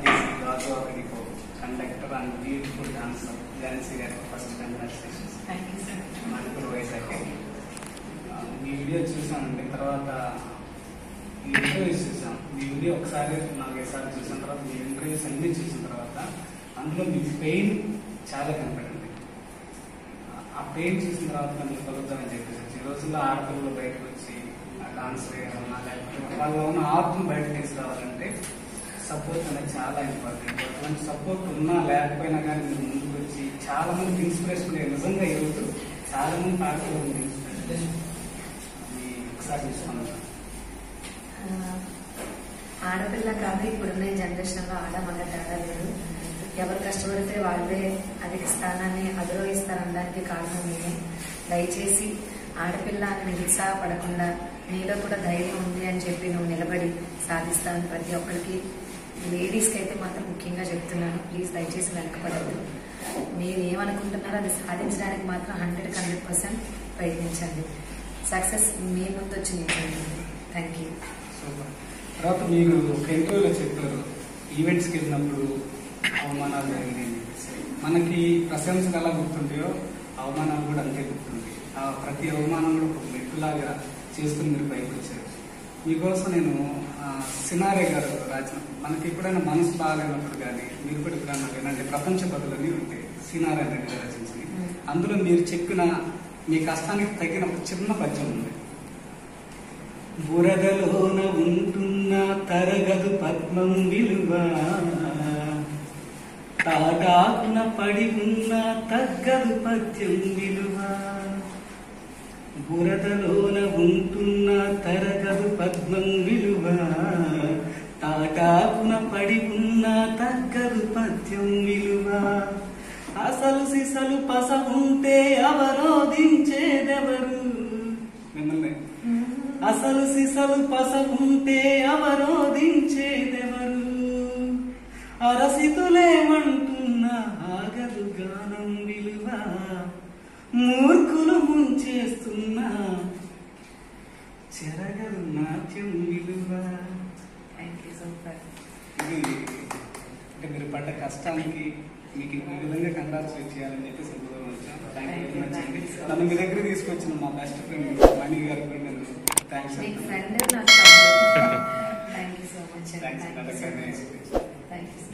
is Radha Kadiko, conductor and beautiful dancer. Dancy Garu, first congratulations. Thank you, sir. మీ video చూసానండి తర్వాత మీ interviews చూసాను మీ video ఒకసారి నాలుగైదుసార్లు చూసిన తర్వాత మీ ఇంటర్వ్యూస్ అన్ని చూసిన తర్వాత అందులో మీ పెయిన్ చాలా కనపడింది ఆ పెయిన్ చూసిన తర్వాత మీరు కలుగుతామని చెప్పేసి ఈ రోజుల్లో ఆడపిల్లలు బయటకు వచ్చి డాన్స్ వేయాలన్నా లేకపోతే వాళ్ళ ఉన్న ఆర్ట్ను బయటకు తీసుకురావాలంటే సపోర్ట్ అనేది చాలా ఇంపార్టెంట్ అటువంటి సపోర్ట్ ఉన్నా లేకపోయినా కానీ మీరు ముందుకు వచ్చి చాలా మందికి ఇన్స్పిరేషన్ నిజంగా ఈరోజు చాలా మంది ఆడపిల్లలు ఇన్స్పిరేషన్ ఒకసారి తీసుకున్నాను ఆడపిల్ల కాదు ఇప్పుడున్న జనరేషన్లో ఆడ మగ తేడా లేదు. ఎవరు కష్టపడితే వాళ్ళే అధిక స్థానాన్ని అధిరోహిస్తారనడానికి కారణం నేనే దయచేసి ఆడపిల్ల అని నిరుత్సాహపడకుండా నీలో కూడా ధైర్యం ఉంది అని చెప్పి నువ్వు నిలబడి సాధిస్తాను ప్రతి ఒక్కరికి లేడీస్కి అయితే మాత్రం ముఖ్యంగా చెప్తున్నాను. ప్లీజ్ దయచేసి వెనకపడద్దు మీరు ఏమనుకుంటున్నారో అది సాధించడానికి మాత్రం హండ్రెడ్ హండ్రెడ్ పర్సెంట్ ప్రయత్నించండి. సక్సెస్ మీ ముందు వచ్చి థ్యాంక్ యూ. సూపర్. తర్వాత మీరు ఒక ఇంటర్వ్యూలో చెప్పారు ఈవెంట్స్కి వెళ్ళినప్పుడు అవమానాలు జరిగినాయి. మనకి ప్రశంసలు ఎలా గుర్తుంటాయో అవమానాలు కూడా అంతే గుర్తుంటాయి. ఆ ప్రతి అవమానం కూడా ఒక మెట్టులాగా చేసుకుని మీరు పైకి వచ్చారు. మీకోసం నేను సినారే గారు రాసిన మనకి ఎప్పుడైనా మనసు బాగాలేనప్పుడు కానీ మీరు కూడా ఎప్పుడైనా వినండి. ప్రపంచ బదులని ఉంటాయి గారు రచించినవి Hmm. అందులో మీరు చెప్పిన మీ కష్టానికి తగిన ఒక చిన్న పద్యం ఉంది. బురదలోన ఉంటున్న తరగదు పద్మం విలువ. తాటాకున పడి ఉన్న తగ్గదు పద్యం విలువ. బురదలోన ఉంటున్న తరగదు పద్మం విలువ తాటాపున పడి ఉన్న తగ్గదు పద్యం విలువ. అసలు సిసలు పస ఉంటే అవరోధించేదెవరు? మిమ్మల్ని. అసలు సిసలు పసకుంటే అవరోధించేదెవరు? అరసితులేమంటున్న ఆగదు గానం విలువ. మూర్ఖులు ముంచేస్తున్నా చెరగదు నాట్యం విలువ ఇది అంటే మీరు పడ్డ కష్టానికి మీకు ఈ విధంగా కంగ్రాచులేట్ చేయాలని చెప్పి సంతోషం వచ్చాను థ్యాంక్ యూ వెరీ మచ్ అండి. నన్ను మీ దగ్గర తీసుకొచ్చిన మా బెస్ట్ ఫ్రెండ్ మణి గారు థ్యాంక్స్ ఫ్రెండ్ నాకు thank you so much thanks thank you thanks